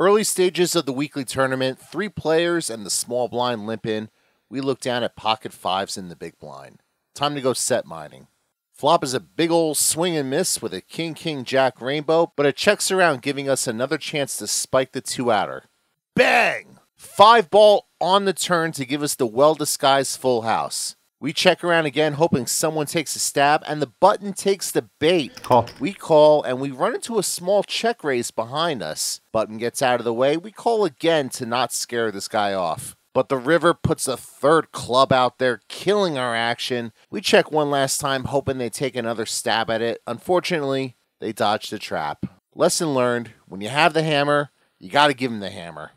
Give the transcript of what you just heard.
Early stages of the weekly tournament, three players and the small blind limp in. We look down at pocket fives in the big blind. Time to go set mining. Flop is a big old swing and miss with a king king jack rainbow, but it checks around giving us another chance to spike the two outer. Bang! Five ball on the turn to give us the well disguised full house. We check around again, hoping someone takes a stab, and the button takes the bait. Call. We call, and we run into a small check raise behind us. Button gets out of the way. We call again to not scare this guy off. But the river puts a third club out there, killing our action. We check one last time, hoping they take another stab at it. Unfortunately, they dodged the trap. Lesson learned when you have the hammer, you got to give him the hammer.